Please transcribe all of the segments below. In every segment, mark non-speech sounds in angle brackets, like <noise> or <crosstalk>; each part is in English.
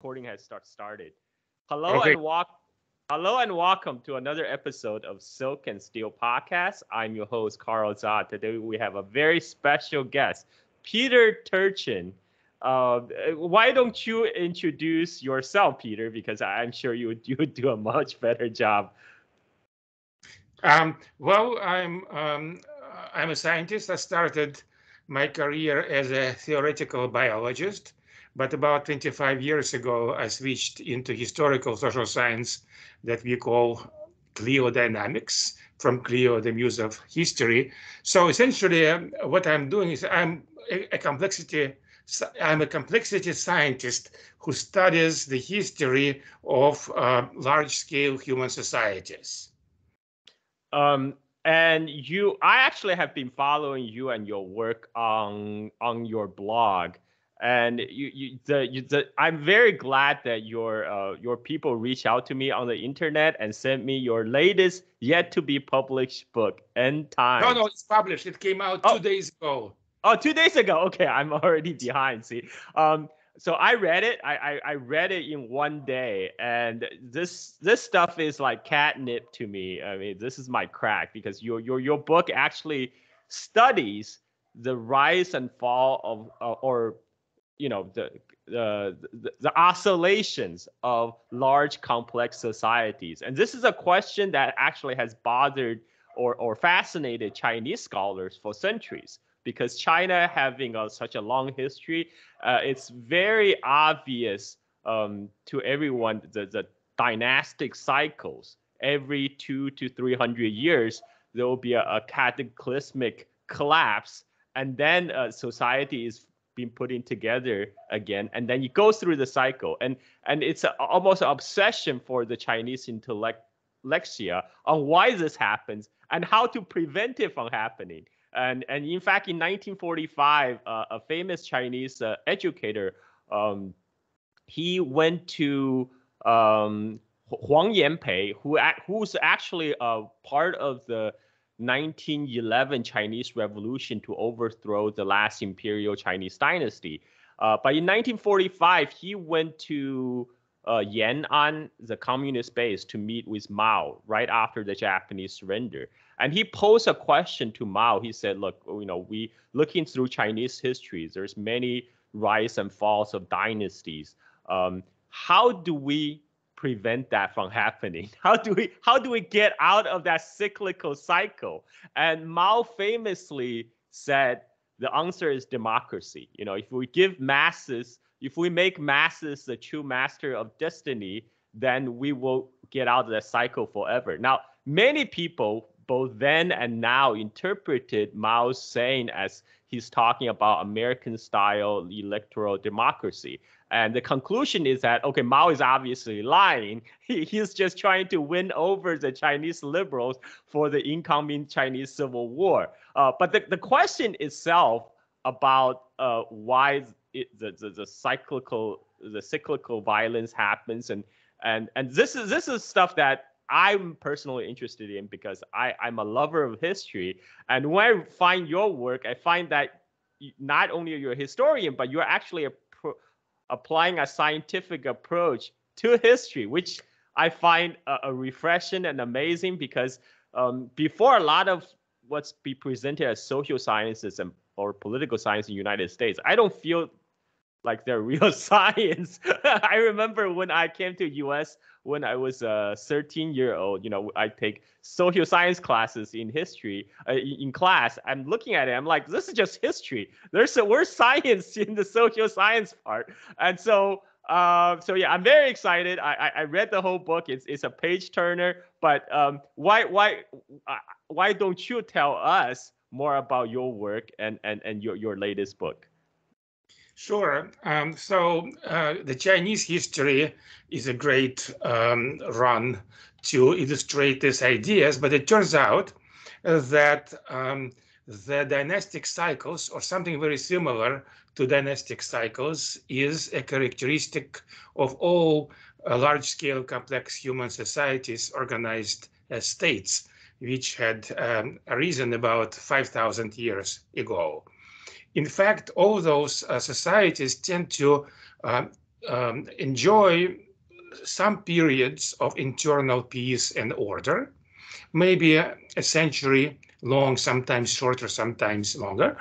recording has start started. Hello okay. and walk. Hello and welcome to another episode of Silk and Steel podcast. I'm your host Carl Zha. Today we have a very special guest, Peter Turchin. Uh, why don't you introduce yourself, Peter? Because I'm sure you would, you would do a much better job. Um, well, I'm um, I'm a scientist. I started my career as a theoretical biologist but about 25 years ago, I switched into historical social science that we call cliodynamics, from Clio, the muse of history. So essentially, um, what I'm doing is I'm a, a complexity I'm a complexity scientist who studies the history of uh, large-scale human societies. Um, and you, I actually have been following you and your work on on your blog and you, you the, you, the I'm very glad that your uh, your people reach out to me on the internet and sent me your latest yet to be published book, End Time. No, no, it's published. It came out two days ago. Oh, two days ago. Okay, I'm <laughs> already behind. See, um, so I read it. I, I, I read it in one day, and this this stuff is like catnip to me. I mean, this is my crack because your your your book actually studies the rise and fall of uh, or you know the, the the oscillations of large complex societies. And this is a question that actually has bothered or, or fascinated chinese scholars for centuries because china having a, such a long history uh, it's very obvious um, to everyone the, the dynastic cycles. Every two to three hundred years there will be a, a cataclysmic collapse and then uh, society is been putting together again and then you go through the cycle. And and it's a, almost an obsession for the chinese intellectia on why this happens and how to prevent it from happening. And and in fact in 1945 uh, a famous chinese uh, educator um, he went to um, Huang Yanpei, who who's actually a part of the 1911 Chinese Revolution to overthrow the last imperial Chinese dynasty. Uh, but in 1945, he went to uh, Yan'an, the communist base, to meet with Mao right after the Japanese surrender. And he posed a question to Mao. He said, "Look, you know, we looking through Chinese history. There's many rise and falls of dynasties. Um, how do we prevent that from happening? <laughs> How do we how do we get out of that cyclical cycle? And Mao famously said the answer is democracy. You know, if we give masses, if we make masses the true master of destiny, then we will get out of that cycle forever. Now, many people both then and now interpreted Mao's saying as he's talking about American style electoral democracy. And the conclusion is that, okay, Mao is obviously lying. <laughs> He, he's just trying to win over the Chinese liberals for the incoming Chinese civil war. Uh, but the, the question itself about uh, why it, the, the, the cyclical the cyclical violence happens and and and this is this is stuff that I'm personally interested in because I, I'm a lover of history. And when I find your work, I find that not only are you a historian, but you're actually a pro- applying a scientific approach to history, which I find a, a refreshing and amazing because um, before a lot of what's be presented as social sciences and or political science in the United States, I don't feel like they're <laughs> real <laughs> science. I remember when I came to US when I was a 13 year old, you know, I take social science classes in history uh, in class. I'm looking at it. I'm like, this is just history. There's a word science in the social science part. And so, uh, so yeah, I'm very excited. I, I, I read the whole book. It's it's a page turner. But um, why why uh, why don't you tell us more about your work and and and your your latest book? Sure. Um, so uh, the Chinese history is a great um, run to illustrate these ideas, but it turns out that um, the dynastic cycles, or something very similar to dynastic cycles, is a characteristic of all uh, large-scale complex human societies organized as states, which had um, arisen about 5,000 years ago. In fact, all those uh, societies tend to uh, um, enjoy some periods of internal peace and order, maybe a, a century long, sometimes shorter, sometimes longer.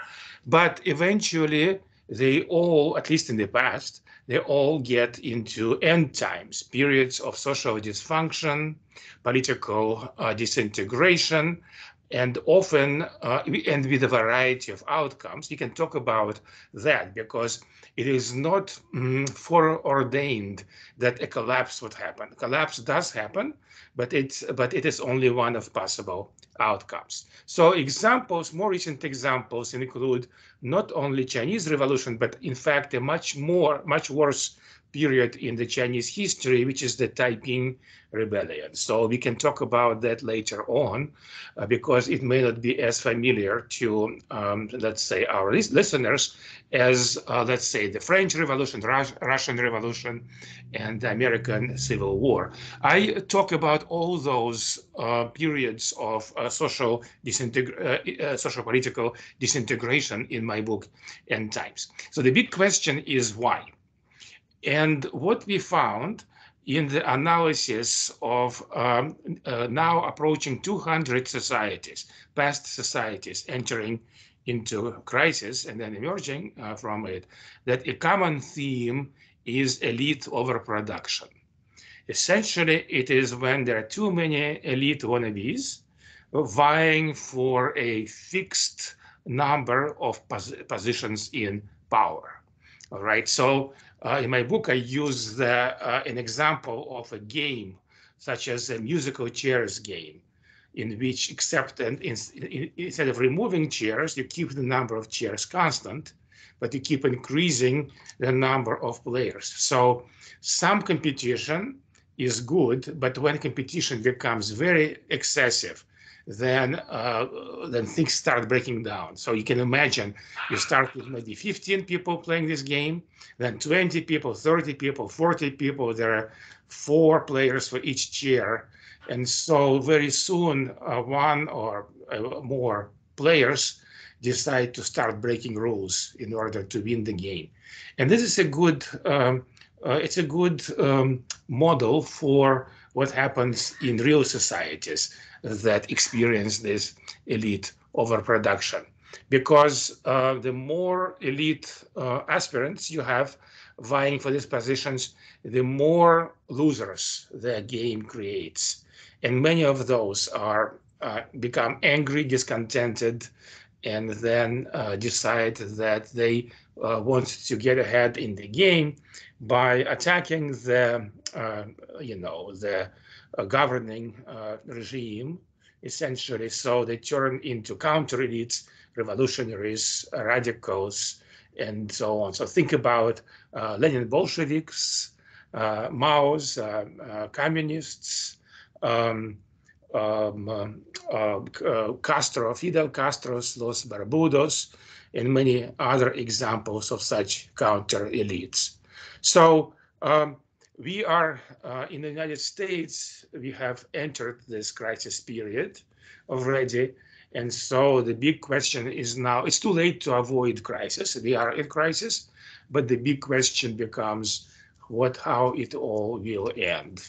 But eventually, they all, at least in the past, they all get into end times, periods of social dysfunction, political uh, disintegration, and often uh, and with a variety of outcomes. You can talk about that because it is not mm, foreordained that a collapse would happen. Collapse does happen, but it's but it is only one of possible outcomes. So examples, more recent examples include not only Chinese Revolution, but in fact a much more, much worse period in the Chinese history, which is the Taiping Rebellion. So we can talk about that later on, uh, because it may not be as familiar to, um, let's say, our listeners as, uh, let's say, the French Revolution, Rus Russian Revolution, and the American Civil War. I talk about all those uh, periods of uh, social uh, uh, social political disintegration in my book, End Times. So the big question is why? And what we found in the analysis of um, uh, now approaching 200 societies, past societies entering into crisis and then emerging uh, from it, that a common theme is elite overproduction. Essentially, it is when there are too many elite wannabes vying for a fixed number of pos positions in power. All right, so in my book, I use the, uh, an example of a game, such as a musical chairs game, in which, except and in, in, instead of removing chairs, you keep the number of chairs constant, but you keep increasing the number of players. So some competition is good, but when competition becomes very excessive, then uh, then things start breaking down. So you can imagine you start with maybe 15 people playing this game, then 20 people, 30 people, 40 people. There are four players for each chair, and so very soon uh, one or uh, more players decide to start breaking rules in order to win the game. And this is a good um, uh, it's a good um, model for what happens in real societies that experience this elite overproduction. Because uh, the more elite uh, aspirants you have vying for these positions, the more losers the game creates. And many of those are uh, become angry, discontented, and then uh, decide that they uh, want to get ahead in the game by attacking the, you know, the a governing uh, regime, essentially. So they turn into counter elites, revolutionaries, radicals, and so on. So think about uh, Lenin Bolsheviks, uh, Mao's, uh, uh, communists, um, um, uh, Castro, Fidel Castro's, Los Barbudos, and many other examples of such counter elites. So um, we are uh, in the United States, we have entered this crisis period already. And so the big question is now, it's too late to avoid crisis. We are in crisis, but the big question becomes what, how it all will end.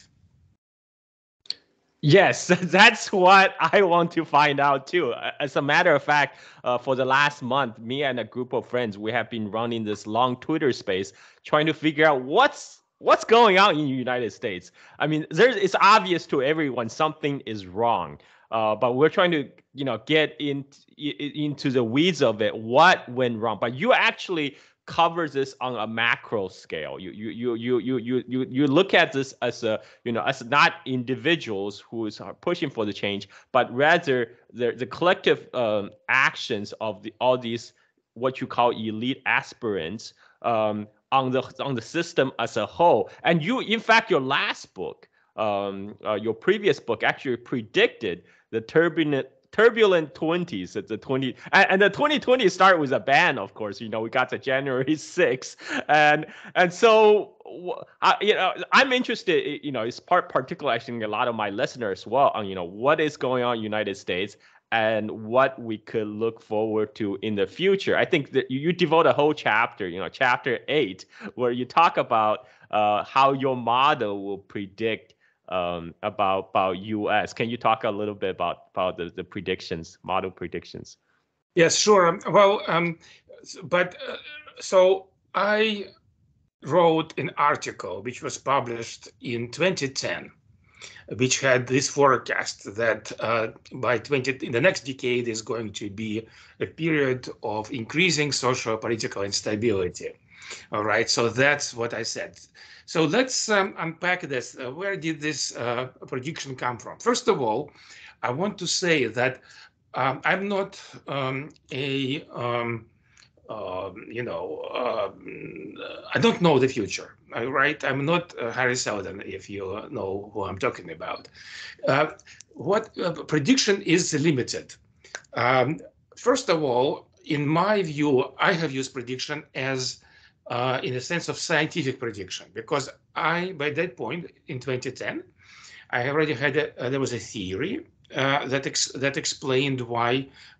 Yes, <laughs> that's what I want to find out too. As a matter of fact, uh, for the last month, me and a group of friends, we have been running this long Twitter space trying to figure out what's what's going on in the United States? I mean, there's it's obvious to everyone something is wrong. Uh, but we're trying to, you know, get in, into the weeds of it. What went wrong? But you actually cover this on a macro scale. You you you you you you you look at this as a you know as not individuals who is are pushing for the change, but rather the the collective um, actions of the all these what you call elite aspirants um, on the on the system as a whole. And you, in fact, your last book, um, uh, your previous book, actually predicted the turbulent turbulent 20s at the 20 and, the 2020 start with a ban of course you know we got to january <laughs> 6th and and so I, you know i'm interested you know it's part particular think a lot of my listeners well on you know what is going on in united states and what we could look forward to in the future. I think that you, devote a whole chapter, you know, chapter eight, where you talk about uh, how your model will predict um, about about U.S. Can you talk a little bit about about the, the predictions, model predictions? Yes, sure. Well, um, but uh, so I wrote an article which was published in 2010 which had this forecast that uh, by 20 in the next decade is going to be a period of increasing social political instability. All right so that's what i said. So let's um, unpack this. Uh, where did this uh, prediction come from? First of all i want to say that um, i'm not um, a um, um, you know, uh, I don't know the future, uh, right? I'm not uh, Hari Seldon, if you know who I'm talking about. Uh, what uh, prediction is limited? Um, first of all, in my view, I have used prediction as uh, in a sense of scientific prediction because I, by that point in 2010, I already had a, there was a theory that ex that explained why um,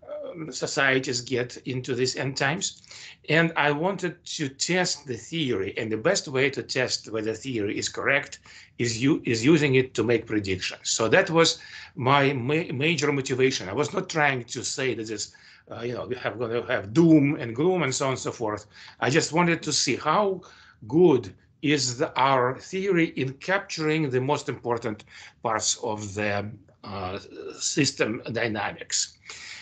societies get into these end times. And I wanted to test the theory. And the best way to test whether theory is correct is, you, is using it to make predictions. So that was my ma major motivation. I was not trying to say that this, uh, you know, we have going to have doom and gloom and so on and so forth. I just wanted to see how good is the, our theory in capturing the most important parts of the uh, system dynamics.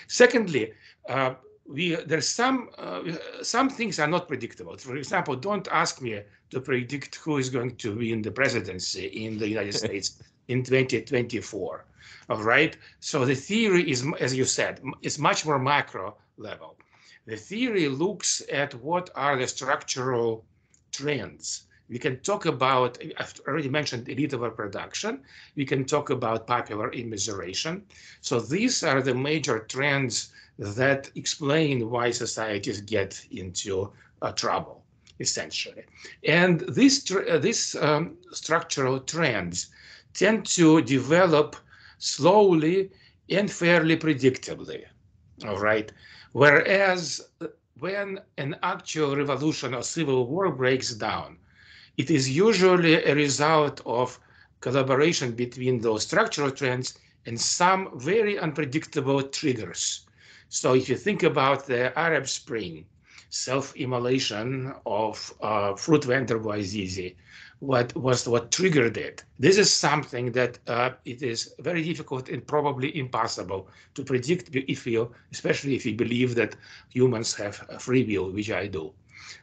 Secondly, uh, we there's some uh, some things are not predictable. For example, don't ask me to predict who is going to win the presidency in the United <laughs> States in 2024. All right. So the theory is, as you said, is much more macro level. The theory looks at what are the structural trends. We can talk about, I've already mentioned elite overproduction. We can talk about popular immiseration. So these are the major trends that explain why societies get into uh, trouble, essentially. And these, uh, these um, structural trends tend to develop slowly and fairly predictably, all right? Whereas uh, when an actual revolution or civil war breaks down, it is usually a result of collaboration between those structural trends and some very unpredictable triggers. So if you think about the Arab Spring, self-immolation of uh, fruit vendor Bouazizi, what was what triggered it. This is something that uh, it is very difficult and probably impossible to predict if you, especially if you believe that humans have free will, which I do.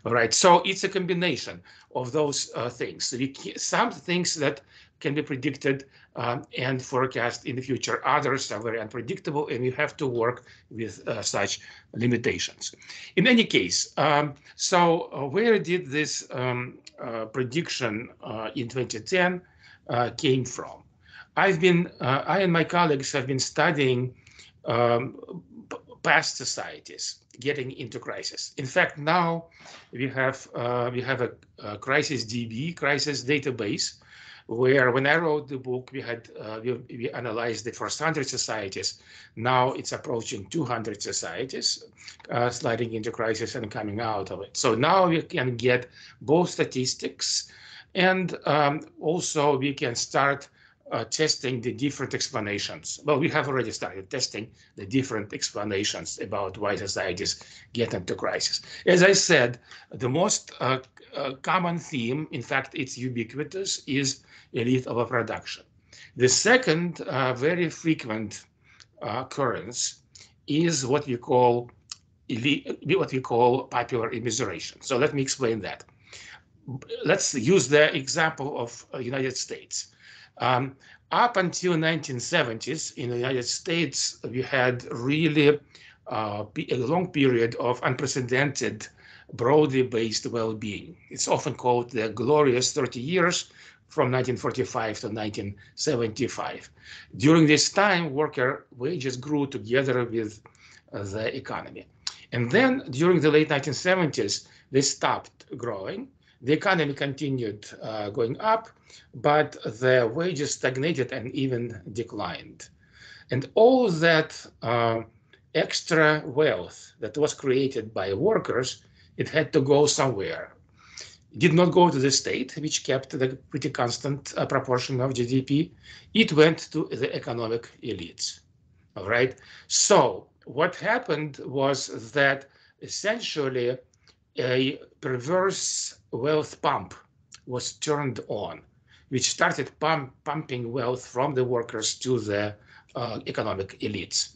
All right, so it's a combination of those uh, things. some things that can be predicted um, and forecast in the future. Others are very unpredictable, and you have to work with uh, such limitations. In any case, um, so uh, where did this um, uh, prediction uh, in 2010 uh, came from? I've been, I and my colleagues have been studying um, past societies getting into crisis. In fact, now we have uh, we have a, a, crisis DB, crisis database, where when I wrote the book, we had uh, we, we, analyzed the first hundred societies. Now it's approaching 200 societies, uh, sliding into crisis and coming out of it. So now we can get both statistics, and um, also we can start uh, testing the different explanations. Well, we have already started testing the different explanations about why societies get into crisis. As I said, the most uh, uh, common theme, in fact, it's ubiquitous, is elite overproduction. The second uh, very frequent uh, occurrence is what we call elite, what we call popular immiseration. So let me explain that. Let's use the example of uh, United States. Um, up until 1970s in the United States, we had really uh, a long period of unprecedented, broadly based well-being. It's often called the glorious 30 years from 1945 to 1975. During this time, worker wages grew together with the economy. And then during the late 1970s, they stopped growing the economy continued uh, going up, but the wages stagnated and even declined. And all that uh, extra wealth that was created by workers, it had to go somewhere. It did not go to the state, which kept the pretty constant uh, proportion of GDP. It went to the economic elites. All right. So what happened was that essentially a perverse wealth pump was turned on, which started pump, pumping wealth from the workers to the uh, economic elites.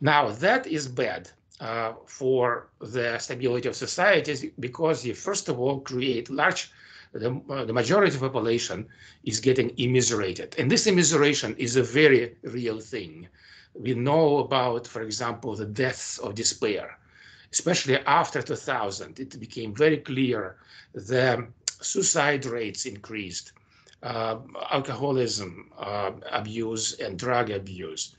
Now, that is bad uh, for the stability of societies because you, first of all, create large, the, uh, the majority of the population is getting immiserated. And this immiseration is a very real thing. We know about, for example, the deaths of despair especially after 2000, it became very clear the suicide rates increased, uh, alcoholism uh, abuse and drug abuse.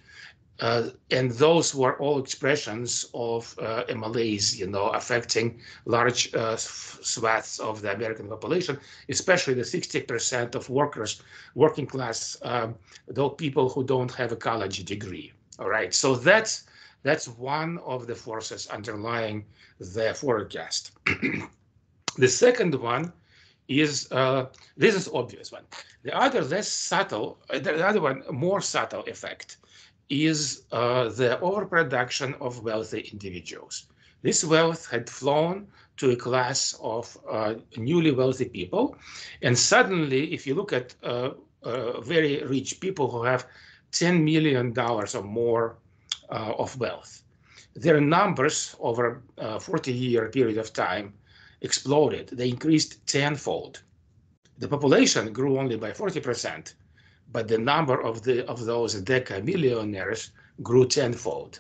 Uh, and those were all expressions of uh, a malaise, you know, affecting large uh, swaths of the American population, especially the 60% of workers, working class, um, those people who don't have a college degree. All right, so that's that's one of the forces underlying the forecast. <clears throat> the second one is, uh, this is obvious one. The other less subtle, uh, the other one more subtle effect is uh, the overproduction of wealthy individuals. This wealth had flown to a class of uh, newly wealthy people. And suddenly, if you look at uh, uh, very rich people who have $10 million or more of wealth. Their numbers over a 40-year period of time exploded. They increased tenfold. The population grew only by 40%, but the number of the of those deca millionaires grew tenfold.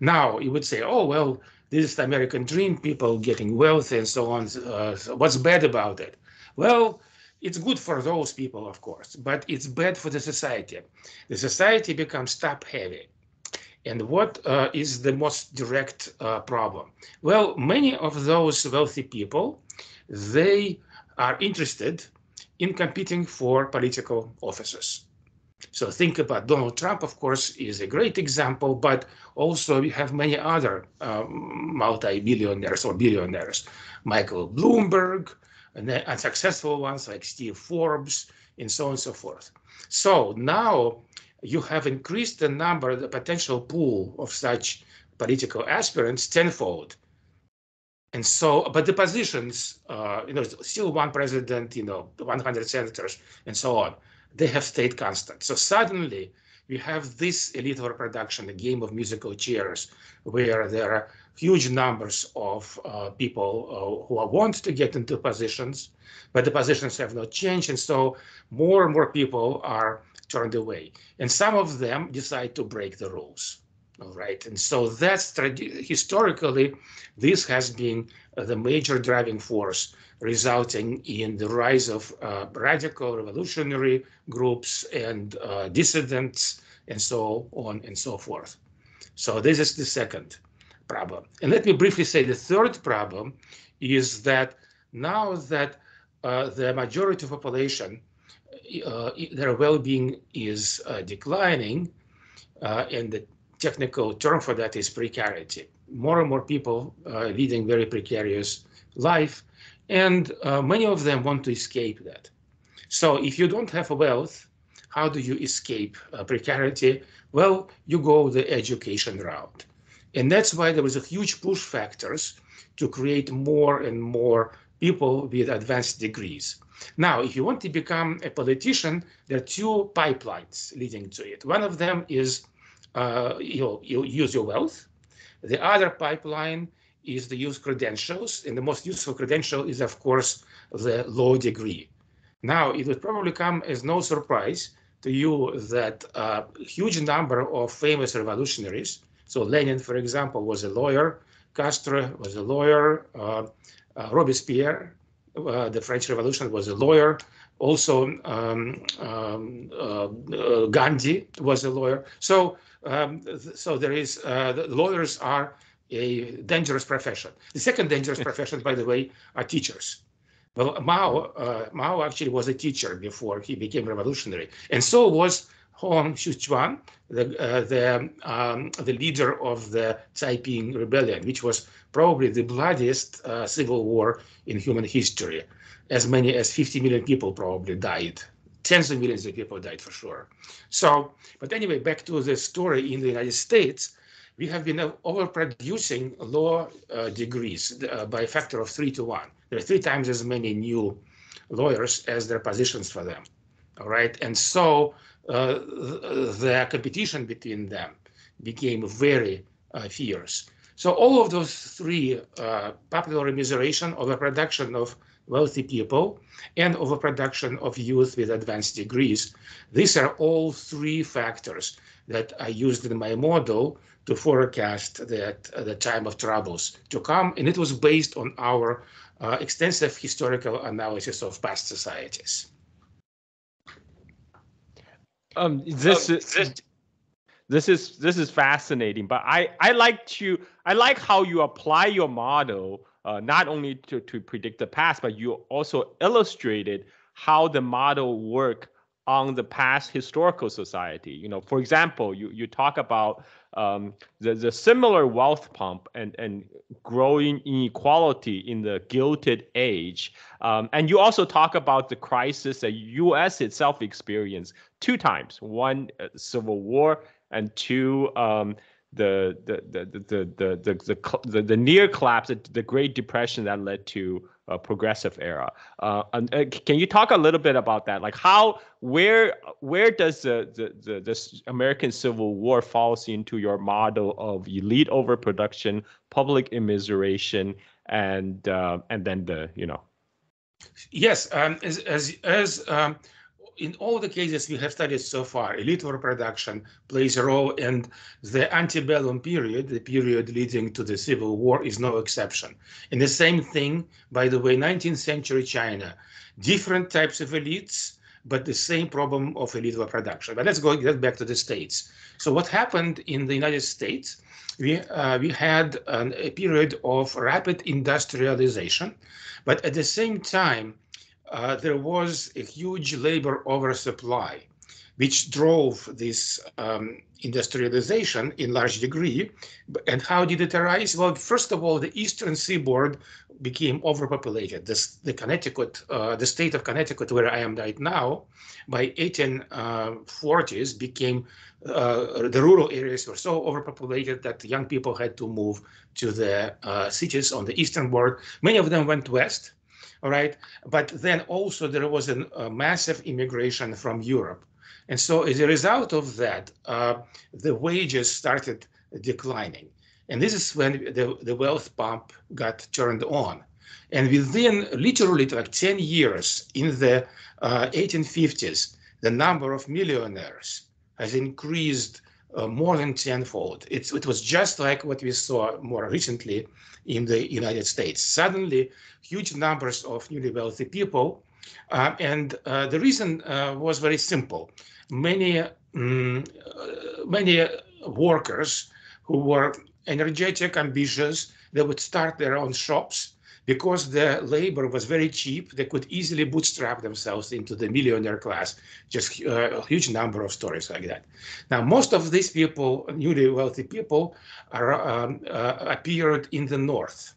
Now you would say, oh well, this is the American dream, people getting wealth and so on. Uh, what's bad about it? Well, it's good for those people, of course, but it's bad for the society. The society becomes top heavy. And what uh, is the most direct uh, problem? Well, many of those wealthy people, they are interested in competing for political offices. So think about Donald Trump, of course, is a great example, but also we have many other um, multi-billionaires or billionaires, Michael Bloomberg, and unsuccessful ones like Steve Forbes, and so on and so forth. So now you have increased the number, the potential pool of such political aspirants tenfold. And so, but the positions, uh, you know, still one president, you know, 100 senators, and so on, they have stayed constant. So suddenly, we have this elite overproduction, a game of musical chairs, where there are huge numbers of uh, people uh, who want to get into positions, but the positions have not changed. And so more and more people are turned away. And some of them decide to break the rules. All right. And so that's historically, this has been uh, the major driving force resulting in the rise of uh, radical revolutionary groups and uh, dissidents and so on and so forth. So this is the second problem. And let me briefly say the third problem is that now that uh, the majority of population their well-being is uh, declining, uh, and the technical term for that is precarity. More and more people are leading very precarious life, and many of them want to escape that. So if you don't have wealth, how do you escape uh, precarity? Well, you go the education route. And that's why there was a huge push factors to create more and more people with advanced degrees. Now, if you want to become a politician, there are two pipelines leading to it. One of them is uh, you, you use your wealth. The other pipeline is the use credentials, and the most useful credential is, of course, the law degree. Now, it would probably come as no surprise to you that a huge number of famous revolutionaries, so Lenin, for example, was a lawyer, Castro was a lawyer, uh, uh, Robespierre uh, the French Revolution was a lawyer. Also, um, um, uh, uh, Gandhi was a lawyer. So, um, so there is the lawyers are a dangerous profession. The second dangerous profession, by the way, are teachers. Well, Mao, uh, Mao actually was a teacher before he became revolutionary, and so was Hong Xiuquan, the uh, the um, the leader of the Taiping Rebellion, which was probably the bloodiest uh, civil war in human history. As many as 50 million people probably died. Tens of millions of people died for sure. So, but anyway, back to the story in the United States, we have been overproducing law uh, degrees uh, by a factor of three to one. There are three times as many new lawyers as there are positions for them. All right, and so the competition between them became very uh, fierce. So all of those three, uh, popular immiseration, overproduction of wealthy people, and overproduction of youth with advanced degrees, these are all three factors that I used in my model to forecast that uh, the time of troubles to come, and it was based on our uh, extensive historical analysis of past societies. Um, this um, is this is this is fascinating, but I I like to I like how you apply your model uh, not only to to predict the past, but you also illustrated how the model work on the past historical society. You know, for example, you you talk about um, the, the similar wealth pump and, and growing inequality in the gilded age. Um, and you also talk about the crisis that U.S. itself experienced two times: one uh, civil war, and two um, the, the, the, the the the the the the, near collapse, the Great Depression that led to a progressive era. Uh, and, uh, can you talk a little bit about that? Like how where where does the the the this American Civil War falls into your model of elite overproduction, public immiseration, and uh, and then the you know Yes, um, as as, as um, in all the cases we have studied so far, elite overproduction plays a role, and the antebellum period, the period leading to the Civil War, is no exception. And the same thing, by the way, 19th century China, different types of elites, but the same problem of elite overproduction. But let's go get back to the states. So what happened in the United States? We uh, we had an, a period of rapid industrialization, but at the same time uh, there was a huge labor oversupply, which drove this um, industrialization in large degree. And how did it arise? Well, first of all, the eastern seaboard became overpopulated. The Connecticut, uh, the state of Connecticut, where I am right now, by 1840s uh, became uh, the rural areas were so overpopulated that young people had to move to the uh, cities on the eastern board. Many of them went west right? But then also there was an, a massive immigration from Europe. And so as a result of that, uh, the wages started declining. And this is when the, the wealth pump got turned on. And within literally like 10 years in the uh, 1850s, the number of millionaires has increased uh, more than tenfold. It's, it was just like what we saw more recently in the United States. Suddenly, huge numbers of newly wealthy people. Uh, and uh, the reason uh, was very simple. Many, um, many workers who were energetic, ambitious, they would start their own shops because the labor was very cheap, they could easily bootstrap themselves into the millionaire class. Just uh, a huge number of stories like that. Now, most of these people, newly wealthy people, are um, uh, appeared in the north.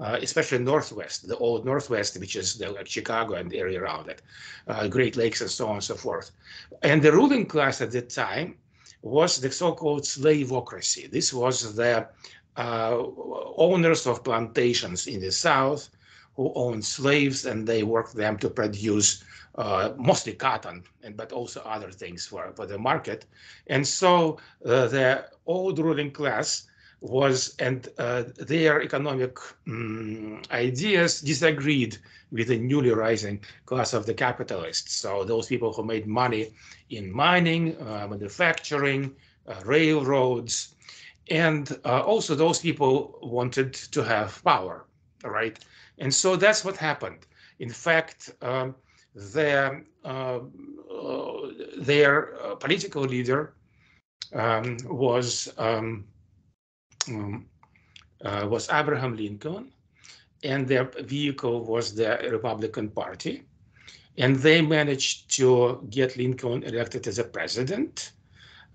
Uh, especially Northwest, the old Northwest, which is the, like Chicago and the area around it, uh, Great Lakes and so on and so forth. And the ruling class at the time was the so-called slaveocracy. This was the uh, owners of plantations in the South who owned slaves and they worked them to produce uh, mostly cotton, and but also other things for, for the market. And so uh, the old ruling class was, and uh, their economic um, ideas disagreed with the newly rising class of the capitalists. So those people who made money in mining, uh, manufacturing, uh, railroads, and uh, also those people wanted to have power, right? And so that's what happened. In fact, um, their, uh, their uh, political leader um, was um, um uh, was Abraham Lincoln, and their vehicle was the Republican Party. and they managed to get Lincoln elected as a president.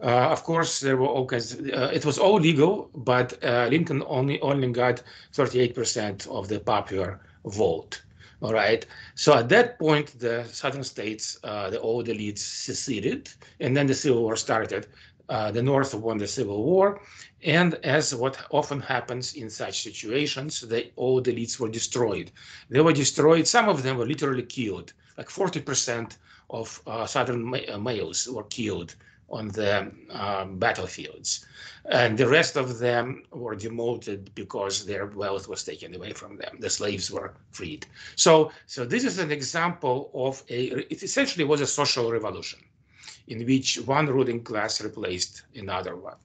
Uh, of course, there were all kinds. Uh, it was all legal, but uh, Lincoln only only got 38% of the popular vote. All right. So at that point, the southern states, uh, the old elites seceded, and then the Civil War started. Uh, the North won the Civil War, and as what often happens in such situations, the old elites were destroyed. They were destroyed. Some of them were literally killed. Like 40% of uh, southern ma males were killed on the um, battlefields. And the rest of them were demoted because their wealth was taken away from them. The slaves were freed. So, so this is an example of a, it essentially was a social revolution in which one ruling class replaced another one.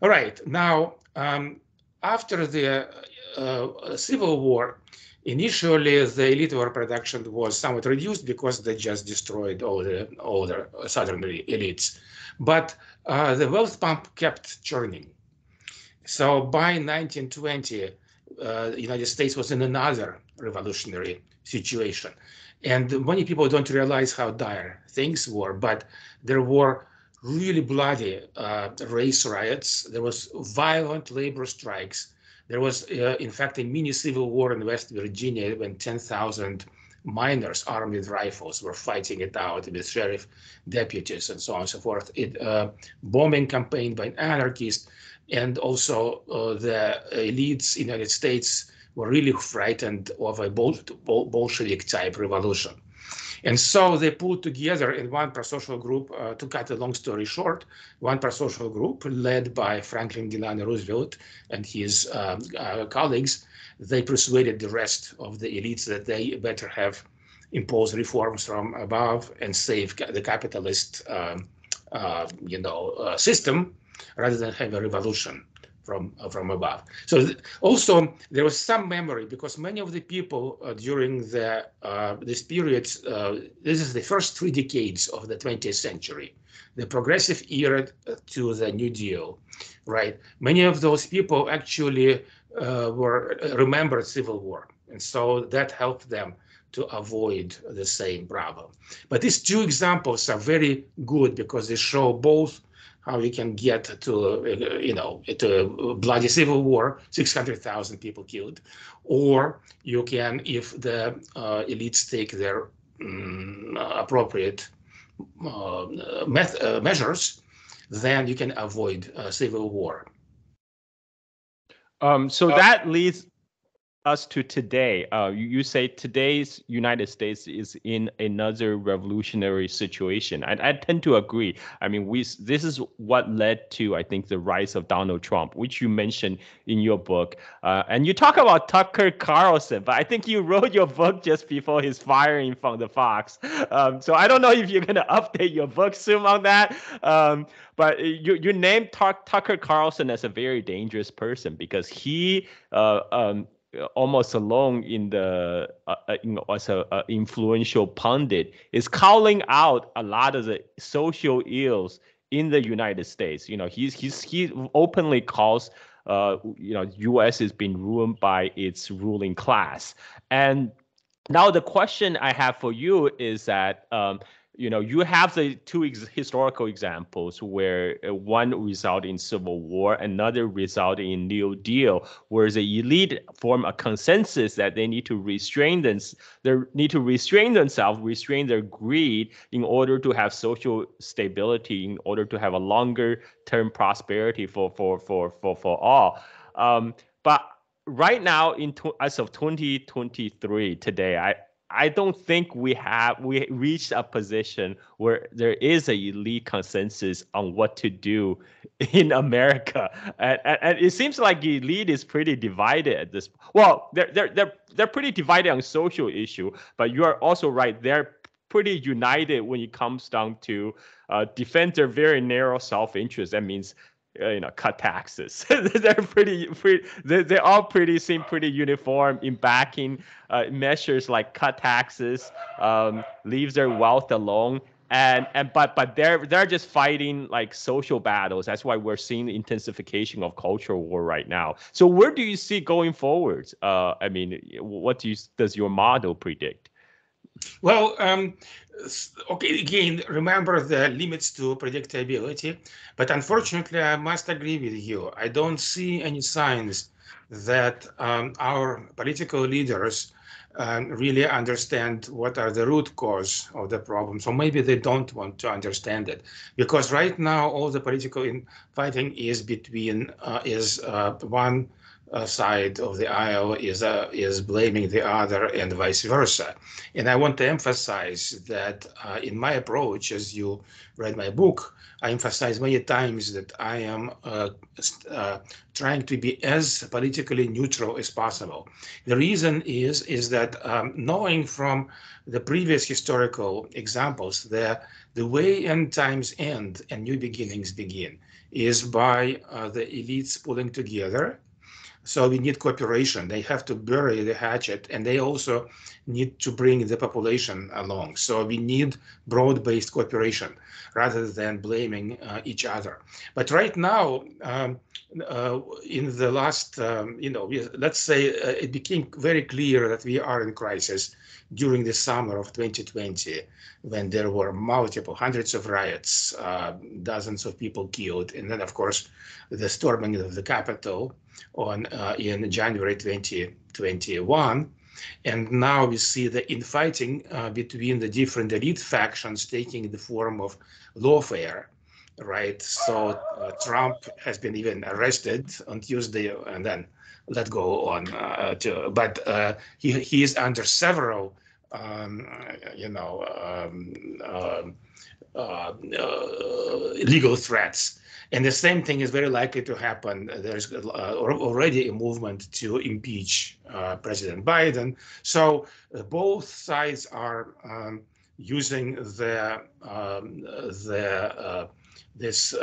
All right, now, um, after the uh, Civil War, initially the elite overproduction was somewhat reduced because they just destroyed all the, all the southern elites. But uh, the wealth pump kept churning. So by 1920, uh, the United States was in another revolutionary situation. And many people don't realize how dire things were, but there were really bloody uh, race riots. There was violent labor strikes. There was, uh, in fact, a mini civil war in West Virginia when 10,000 miners armed with rifles were fighting it out with sheriff deputies and so on and so forth. It uh, bombing campaign by anarchists and also uh, the elites in the United States were really frightened of a Bol Bolshevik type revolution. And so they put together in one prosocial group, uh, to cut a long story short, one prosocial group led by Franklin Delano Roosevelt and his um, uh, colleagues. They persuaded the rest of the elites that they better have imposed reforms from above and save the capitalist, um, uh, you know, uh, system rather than have a revolution from uh, from above. So th also there was some memory because many of the people uh, during the uh, this period, uh, this is the first three decades of the 20th century, the progressive era to the New Deal, right? Many of those people actually uh, were uh, remembered civil war. And so that helped them to avoid the same problem. But these two examples are very good because they show both how you can get to, uh, you know, to bloody civil war, 600,000 people killed, or you can, if the uh, elites take their um, appropriate uh, uh, measures, then you can avoid civil war. Um, so uh, that leads us to today. Uh, you, you, say today's United States is in another revolutionary situation. I, I tend to agree. I mean, we this is what led to I think the rise of Donald Trump, which you mentioned in your book. Uh, and you talk about Tucker Carlson, but I think you wrote your book just before his firing from the Fox. Um, so I don't know if you're gonna <laughs> update your book soon on that. Um, but you you named Tucker Carlson as a very dangerous person because he uh, um, almost alone in the uh, uh you know as a, a, influential pundit is calling out a lot of the social ills in the United States. You know, he's he's he openly calls uh you know U.S. is being ruined by its ruling class. And now the question I have for you is that um, you know, you have the two ex- historical examples where uh, one result in civil war, another result in New Deal, where the elite form a consensus that they need to restrain them, they need to restrain themselves, restrain their greed in order to have social stability, in order to have a longer term prosperity for for for for for all. Um, but right now, in as of 2023, today, I I don't think we have we reached a position where there is a elite consensus on what to do <laughs> in America, and, and, and it seems like the elite is pretty divided at this. Well, they're they're they're they're pretty divided on social issue, but you are also right. They're pretty united when it comes down to uh, defend their very narrow self-interest. That means you know cut taxes. <laughs> They're pretty, pretty they, they all pretty seem pretty uniform in backing uh, measures like cut taxes um, leaves their wealth alone. And and but but they're they're just fighting like social battles. That's why we're seeing the intensification of cultural war right now. So where do you see going forward? Uh, i mean what do you does your model predict Well, um, okay, again, remember the limits to predictability, but unfortunately, I must agree with you. I don't see any signs that um, our political leaders um, really understand what are the root cause of the problem. So maybe they don't want to understand it because right now all the political fighting is between uh, is uh, one side of the aisle is uh, is blaming the other and vice versa. And I want to emphasize that uh, in my approach, as you read my book, I emphasize many times that I am uh, uh, trying to be as politically neutral as possible. The reason is is that um, knowing from the previous historical examples that the way end times end and new beginnings begin is by uh, the elites pulling together so we need cooperation. They have to bury the hatchet and they also need to bring the population along. So we need broad-based cooperation rather than blaming uh, each other. But right now, um, uh, in the last, um, you know, let's say uh, it became very clear that we are in crisis during the summer of 2020, when there were multiple hundreds of riots, uh, dozens of people killed, and then, of course, the storming of the Capitol on uh, in January 2021. And now we see the infighting uh, between the different elite factions taking the form of lawfare, right? So uh, Trump has been even arrested on Tuesday and then let go on. Uh, to, but uh, he, he is under several, um, you know, um, um uh, legal threats. And the same thing is very likely to happen. There's uh, already a movement to impeach uh, President Biden. So uh, both sides are um, using the um, the this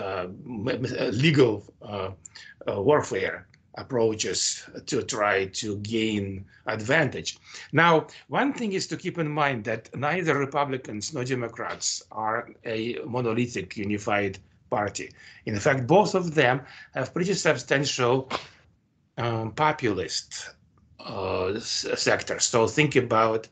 legal warfare approaches to try to gain advantage. Now, one thing is to keep in mind that neither Republicans nor Democrats are a monolithic unified party. In fact, both of them have pretty substantial um, populist uh, sectors. So think about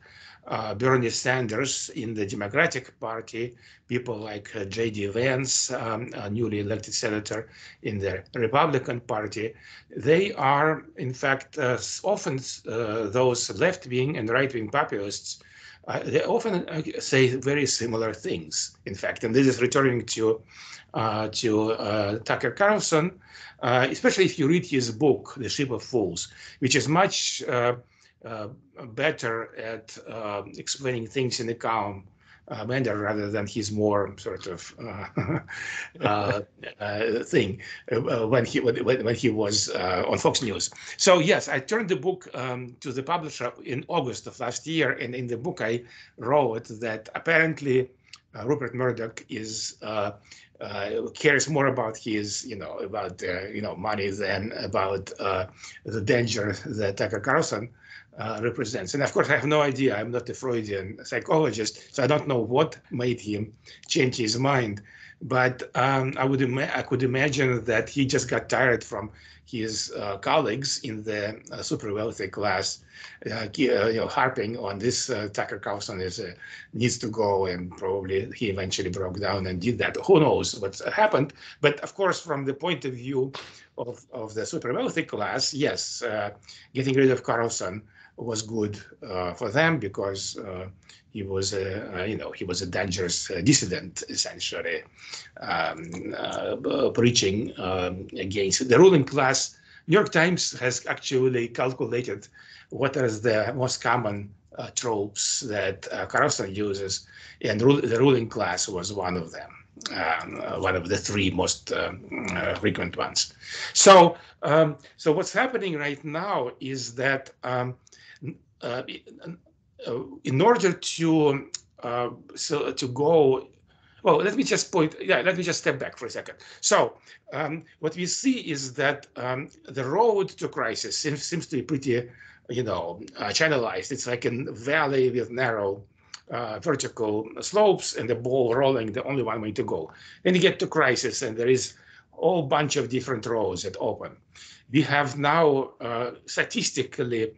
uh, Bernie Sanders in the Democratic Party, people like uh, J.D. Vance, um, a newly elected senator in the Republican Party, they are, in fact, uh, often uh, those left-wing and right-wing populists uh, they often uh, say very similar things, in fact, and this is returning to uh, to uh, Tucker Carlson, uh, especially if you read his book, The Ship of Fools, which is much better at explaining things in a calm uh, manner rather than his more sort of uh, <laughs> uh, thing when he when, when he was on Fox News. So yes, I turned the book um, to the publisher in August of last year, and in the book I wrote that apparently Rupert Murdoch is uh, cares more about his, you know, about uh, you know money than about uh, the danger that Tucker Carlson uh, represents. And of course, I have no idea. I'm not a Freudian psychologist, so I don't know what made him change his mind. But um, I would I could imagine that he just got tired from his uh, colleagues in the uh, super wealthy class, uh, uh you know, harping on this Tucker Carlson is needs to go, and probably he eventually broke down and did that. Who knows what happened? But of course, from the point of view of, of the super wealthy class, yes, getting rid of Carlson was good for them because he was a uh, you know he was a dangerous uh, dissident essentially um, uh, preaching um, against the ruling class. New york times has actually calculated what are the most common uh, tropes that uh, carlson uses and the ruling class was one of them um, uh, one of the three most frequent ones so um, so what's happening right now is that um, in order to so to go well, let me just point, yeah, let me just step back for a second. So um, what we see is that um, the road to crisis seems, seems to be pretty, you know, uh, channelized. It's like a valley with narrow uh, vertical slopes and the ball rolling, the only one way to go. Then you get to crisis and there is a whole bunch of different roads that open. We have now uh, statistically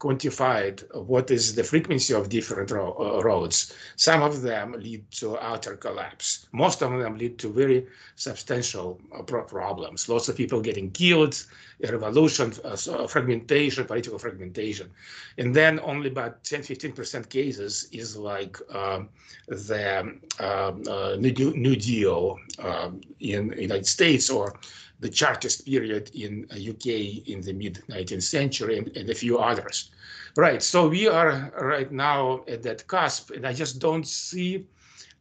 quantified what is the frequency of different ro uh, roads. Some of them lead to outer collapse. Most of them lead to very substantial uh, pro problems. Lots of people getting killed, revolution, uh, so fragmentation, political fragmentation. And then only about 10, 15% cases is like um, the um, uh, New, New Deal um, in the United States or the Chartist period in UK uh, in the mid 19th century and, and, a few others. Right, so we are right now at that cusp, and I just don't see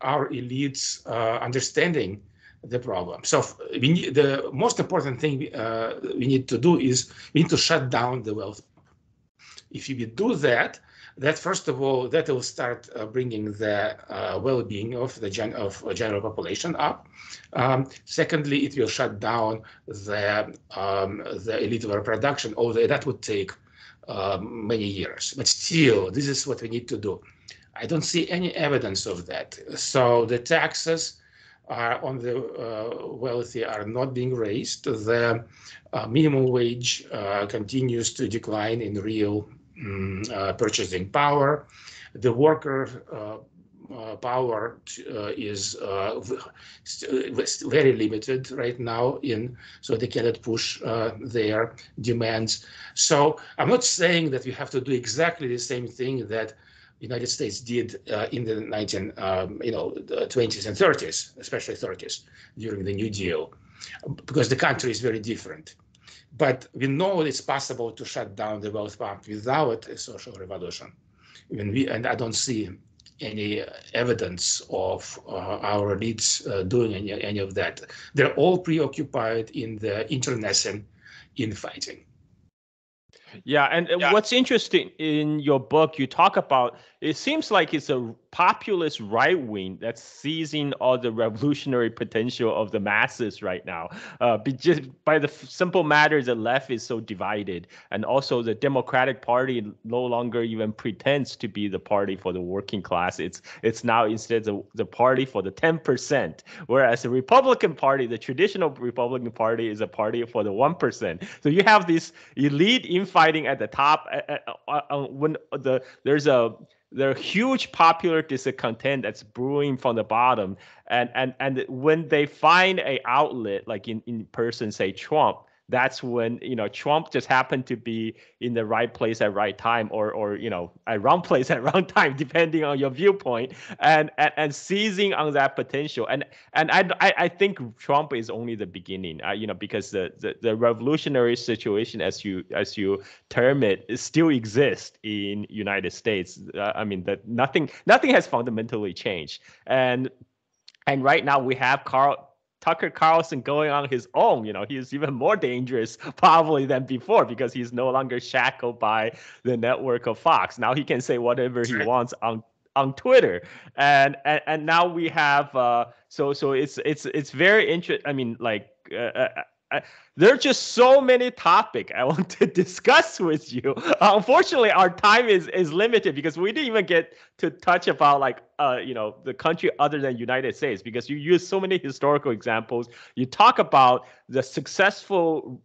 our elites uh, understanding the problem. So we need, the most important thing uh, we need to do is we need to shut down the wealth. If we do that, that first of all, that will start uh, bringing the uh, well-being of the gen of general population up. Um, secondly, it will shut down the um, the elite overproduction, although that would take um, many years. But still, this is what we need to do. I don't see any evidence of that. So the taxes are on the uh, wealthy are not being raised. The uh, minimum wage uh, continues to decline in real um, purchasing power. The worker uh, uh, power is very limited right now in so they cannot push their demands so i'm not saying that we have to do exactly the same thing that United States did uh, in the 19, um, you know, 20s and 30s, especially 30s, during the New Deal, because the country is very different. But we know it's possible to shut down the wealth pump without a social revolution. When we, and I don't see any evidence of uh, our elites uh, doing any, any of that. They're all preoccupied in the internecine infighting. Yeah, and yeah. what's interesting in your book, you talk about it seems like it's a populist right wing that's seizing all the revolutionary <laughs> potential of the masses right now. Uh, just by the simple matter, the left is so divided, and also the Democratic Party no longer even pretends to be the party for the working class. It's it's now instead the, the party for the 10%, whereas the Republican Party, the traditional Republican Party, is a party for the 1%. So you have this elite infighting at the top. Uh, uh, uh, when the there's a there are huge popular discontent that's brewing from the bottom and and and when they find a outlet like in in person say trump that's when you know Trump just happened to be in the right place at right time, or or you know at wrong <laughs> place at wrong time, depending on your viewpoint, and and, and seizing on that potential. And and I, I, I think Trump is only the beginning, uh, you know, because the, the the revolutionary situation, as you as you term it, still exists in United States. Uh, I mean that nothing nothing has fundamentally changed, and and right now we have Carl Tucker Carlson going on his own, you know, he's even more dangerous <laughs> probably than before because he's no longer shackled by the network of Fox. Now he can say whatever he wants on on Twitter, and and, and now we have uh, so so it's it's it's very interesting. I mean, like uh, uh There are just so many topics I <laughs> want to discuss with you. Unfortunately, our time is is limited because we didn't even get to touch about like uh you know the country other than United States because you use so many historical examples. You talk about the successful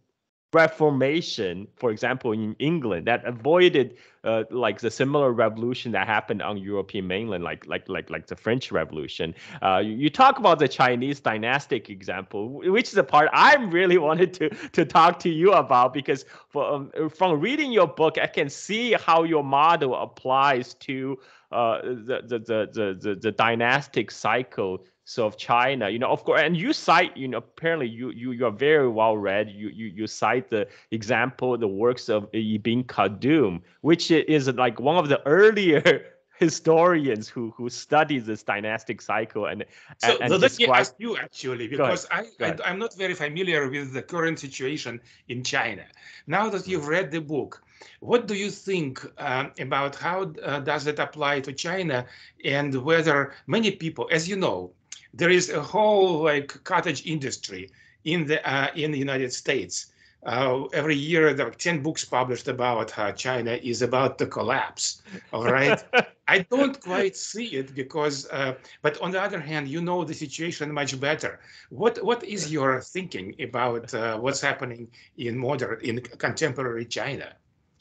reformation, for example, in England, that avoided uh, like the similar revolution that happened on European mainland, like like like like the French Revolution. Uh, you, you, talk about the Chinese dynastic example, which is the part I really <laughs> wanted to to talk to you about because for, um, from reading your book, I can see how your model applies to uh, the, the, the the the dynastic cycle so of China, you know, of course, and you cite, you know, apparently you you you are very well read. You you you cite the example, the works of Ibn Khaldun, which is like one of the <laughs> earlier historians who who study this dynastic cycle and so and, let me ask you actually because I, I i'm not very familiar with the current situation in china. Now that you've read the book what do you think um, about how uh, does it apply to china and whether many people as you know there is a whole like cottage industry in the uh, in the United States. Uh, every year there are 10 books published about how China is about to collapse. All right. <laughs> I don't quite see it because, uh, but on the other hand, you know the situation much better. What What is your thinking about uh, what's happening in modern, in contemporary China?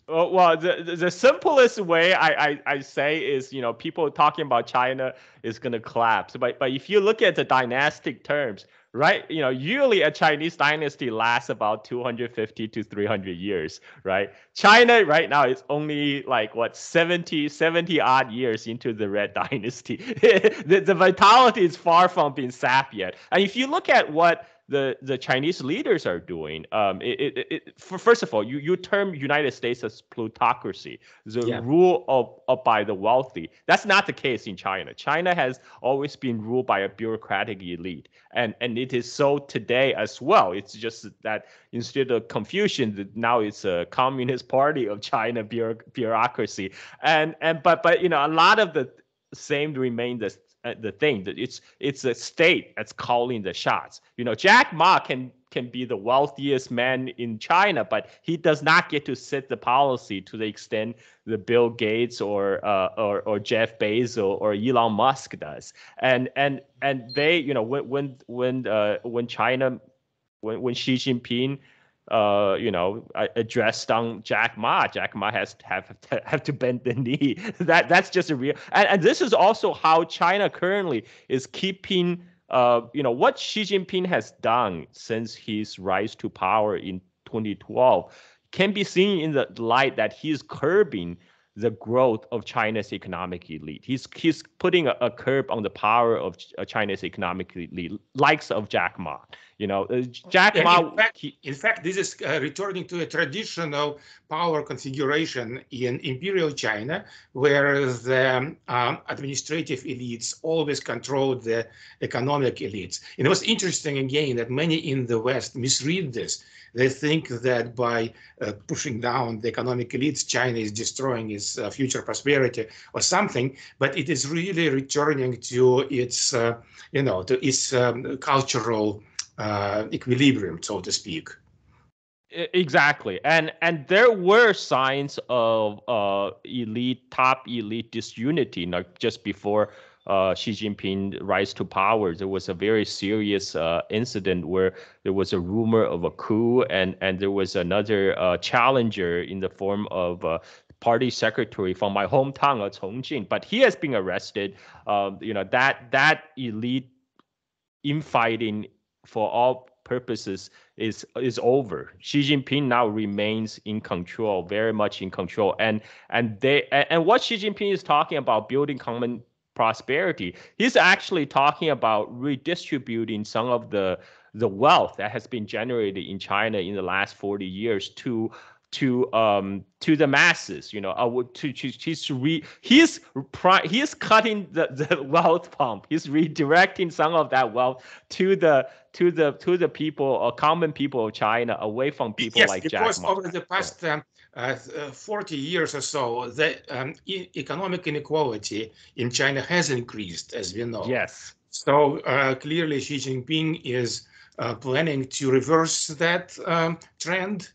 Well, the, the simplest way I, I, I say is, you know, people talking about China is going to collapse. But, but if you look at the dynastic terms, right, you know, usually a Chinese dynasty lasts about 250 to 300 years, right? China right now is only like, what, 70, 70 odd years into the Red Dynasty. <laughs> the, the vitality is far from being sapped yet. And if you look at what the the Chinese leaders are doing. Um, it, it, it, for, first of all, you, you term United States as plutocracy, the yeah. rule of, of by the wealthy. That's not the case in China. China has always been ruled by a bureaucratic elite, and and it is so today as well. It's just that instead of Confucian, now it's a Communist Party of China bureaucracy, and and but but you know a lot of the same remain the the thing that it's it's a state that's calling the shots. You know, Jack Ma can can be the wealthiest man in China, but he does not get to set the policy to the extent the Bill Gates or uh, or or Jeff Bezos or Elon Musk does. And and and they, you know, when when when uh, when China when when Xi Jinping uh, you know, addressed on Jack Ma. Jack Ma has to have to <laughs> have to bend the knee. <laughs> that that's just a real, and, and this is also how China currently is keeping, uh, you know, what Xi Jinping has done since his rise to power in 2012 can be seen in the light that he's curbing the growth of China's economic elite. He's he's putting a, a curb on the power of uh, China's economic elite, likes of Jack Ma. You know, uh, Jack Ma. In fact, he, in fact, this is uh, returning to a traditional power configuration in imperial China, where the um, administrative elites always controlled the economic elites. And it was interesting again that many in the West misread this they think that by uh, pushing down the economic elites, China is destroying its uh, future prosperity or something, but it is really returning to its, uh, you know, to its um, cultural uh, equilibrium, so to speak. Exactly, and and there were signs of uh, elite, top elite disunity, not just before uh, Xi Jinping rise to power, there was a very serious uh, incident where there was a rumor of a coup, and and there was another uh, challenger in the form of uh, party secretary from my hometown of Chongqing, but he has been arrested. Um, you know that that elite infighting for all purposes is is over. Xi Jinping now remains in control, very much in control, and and they and, and what Xi Jinping is talking about building common prosperity. He's actually talking about redistributing some of the the wealth that has been generated in China in the last 40 years to to um to the masses you know uh, to, to he's re he's pri- he's cutting the, the <laughs> wealth pump. He's redirecting some of that wealth to the to the to the people or uh, common people of china away from people yes, like because Jack over the past um, uh, uh, 40 years or so, the um, e economic inequality in China has increased, as we know. Yes. So uh, clearly, Xi Jinping is uh, planning to reverse that um, trend.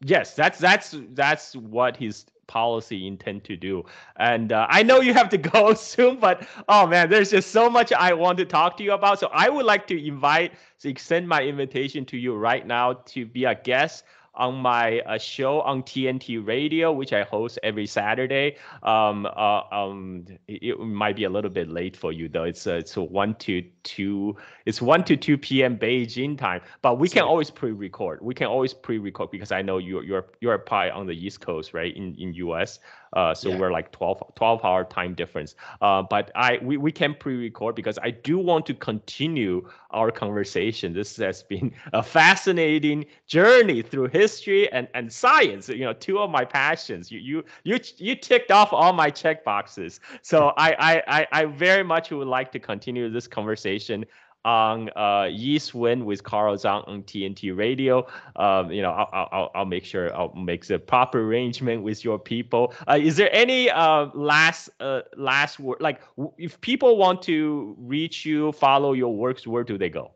Yes, that's that's that's what his policy intend to do. And uh, I know you have to go <laughs> soon, but oh man, there's just so much I want to talk to you about. So I would like to invite, to extend my invitation to you right now to be a guest on my uh, show on TNT Radio, which I host every Saturday. Um, uh, um, it, it, might be a little bit late for you though. It's uh, it's one to two. It's one to two p.m. Beijing time, but we can always pre-record. We can always pre-record because I know you're you're you're probably on the East Coast, right? In in US. Uh, so yeah. we're like 12, 12 hour time difference. Uh, but I we, we can pre-record because I do want to continue our conversation. This has been a fascinating journey through history and, and science. You know, two of my passions. You you you you ticked off all my check boxes. So <laughs> I I I very much would like to continue this conversation on uh, East Wind with Carl Zha on TNT Radio. Um, you know, I'll, I'll, I'll make sure I'll make the proper arrangement with your people. Uh, is there any uh, last uh, last word? Like, if people want to reach you, follow your works, where do they go?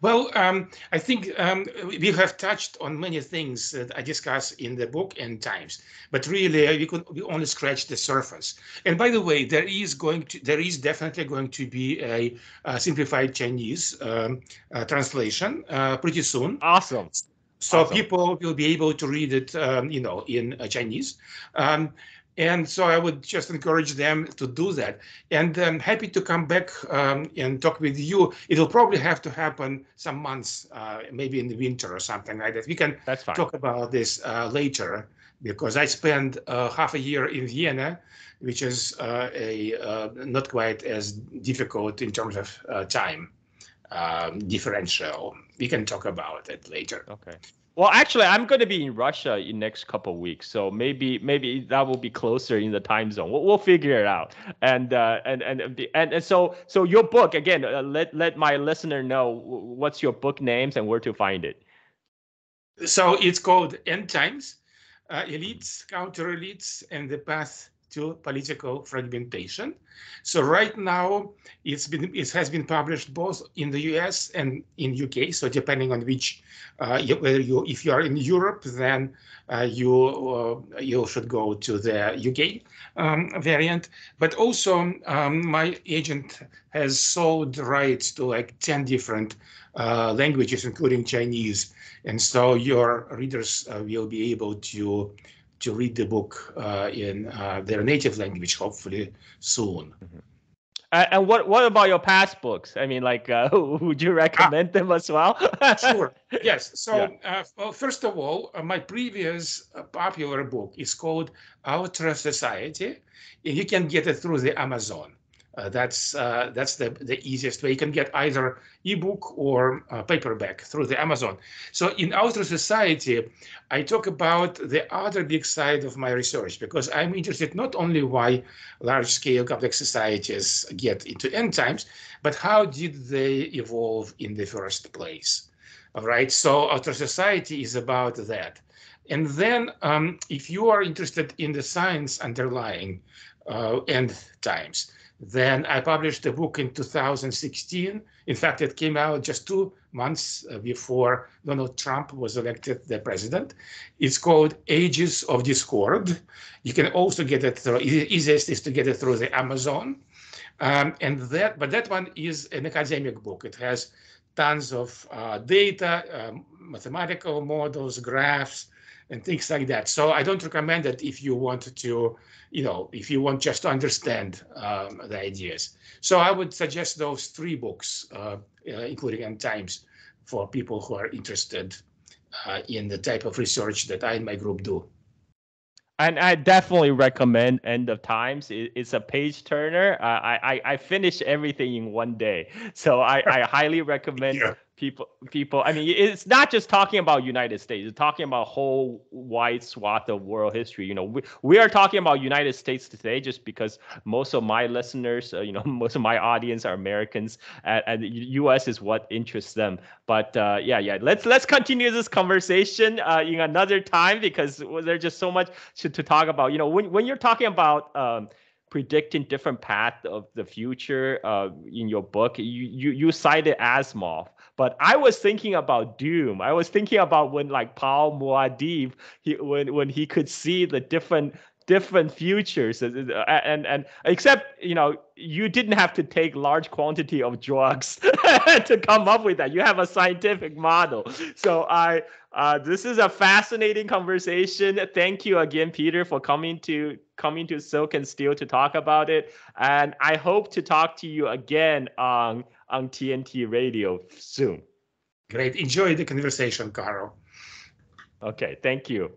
Well, um, I think um, we have touched on many things that I discuss in the book End Times, but really uh, we could we only scratch the surface. And by the way, there is going to there is definitely going to be a, a simplified Chinese um, uh, translation uh, pretty soon. Awesome. so Awesome. people will be able to read it, um, you know, in uh, Chinese. And so I would just encourage them to do that. And I'm happy to come back um, and talk with you. It'll probably have to happen some months, uh, maybe in the winter or something like that. We can talk about this uh, later because I spent uh, half a year in Vienna, which is uh, a uh, not quite as difficult in terms of uh, time um, differential. We can talk about it later. Okay. Well, actually, I'm going to be in Russia in next couple of weeks, so maybe maybe that will be closer in the time zone. We'll, we'll figure it out. And uh, and and and and so so your book again. Uh, let let my listener know what's your book names and where to find it. So it's called End Times, uh, Elites, Counter Elites, and the Path to Political Fragmentation. So right now, it's been it has been published both in the U.S. and in UK. So depending on which, uh, you, you if you are in Europe, then uh, you uh, you should go to the UK um, variant. But also, um, my agent has sold rights to like ten different uh, languages, including Chinese and so your readers uh, will be able to to read the book uh, in uh, their native language hopefully soon Uh, and what what about your past books? I mean, like, uh, <laughs> would you recommend them as well? <laughs> sure yes so Yeah. uh, well, first of all uh, my previous popular book is called ultra society and you can get it through the amazon uh, that's uh, that's the, the easiest way. You can get either ebook or uh, paperback through the Amazon. So in Ultra Society, I talk about the other big side of my research because I'm interested not only why large-scale complex societies get into end times, but how did they evolve in the first place? All right. So Ultra Society is about that. And then, um, if you are interested in the science underlying uh, end times, then I published a book in 2016. In fact, it came out just two months uh, before Donald Trump was elected the president. It's called Ages of Discord. You can also get it through, easiest is to get it through the Amazon. Um, and that, but that one is an academic book. It has tons of uh, data, um, mathematical models, graphs, and things like that. So I don't recommend it if you want to, you know, if you want just to understand um, the ideas. So I would suggest those three books, uh, uh, including End Times, for people who are interested uh, in the type of research that I and my group do. And I definitely recommend End of Times. It's a page turner. Uh, I, I I finished everything in one day, so I, I highly recommend <laughs> Yeah. People people. I mean, it's not just talking about United States. It's talking about whole wide swath of world history. You know, we, we are talking about United States today just because most of my listeners, uh, you know, <laughs> most of my audience are Americans, and, and the U.S. is what interests them. But uh, yeah, yeah, let's let's continue this conversation uh, in another time because there's just so much to, to talk about. You know, when when you're talking about um, predicting different path of the future uh, in your book, you you you cited Asimov, but I was thinking about Dune. I was thinking about when like Paul Muad'Dib, he when when he could see the different different futures. And and, and except you know you didn't have to take large quantity of drugs <laughs> to come up with that. You have a scientific model. So i uh, this is a fascinating conversation. Thank you again peter for coming to coming to silk and steel to talk about it. And i hope to talk to you again on on tnt radio soon Great. Enjoy the conversation, Carl. okay thank you